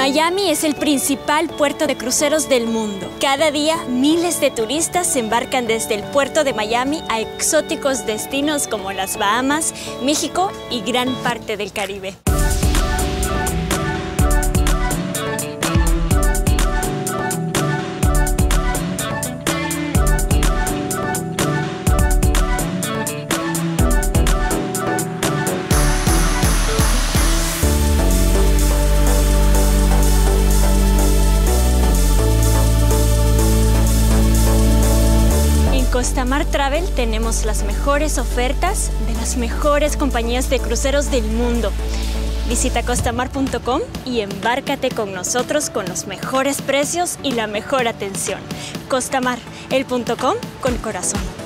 Miami es el principal puerto de cruceros del mundo. Cada día miles de turistas se embarcan desde el puerto de Miami a exóticos destinos como las Bahamas, México y gran parte del Caribe. Costamar Travel tenemos las mejores ofertas de las mejores compañías de cruceros del mundo. Visita costamar.com y embárcate con nosotros con los mejores precios y la mejor atención. Costamar, el.com con corazón.